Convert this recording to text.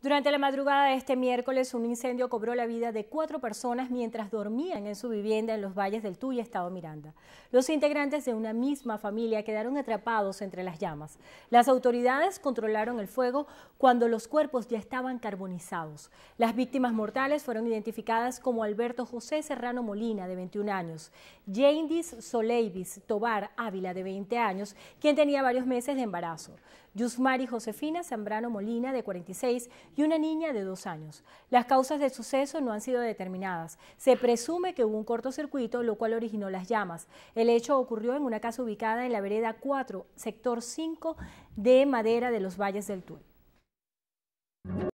Durante la madrugada de este miércoles, un incendio cobró la vida de cuatro personas mientras dormían en su vivienda en los valles del Tuy, Estado Miranda. Los integrantes de una misma familia quedaron atrapados entre las llamas. Las autoridades controlaron el fuego cuando los cuerpos ya estaban carbonizados. Las víctimas mortales fueron identificadas como Alberto José Serrano Molina, de 21 años, Jandis Soleivis Tobar Ávila, de 20 años, quien tenía varios meses de embarazo, Yusmari Josefina Zambrano Molina, de 46, y una niña de dos años. Las causas del suceso no han sido determinadas. Se presume que hubo un cortocircuito, lo cual originó las llamas. El hecho ocurrió en una casa ubicada en la vereda 4, sector 5 de Madera de los Valles del Tuy.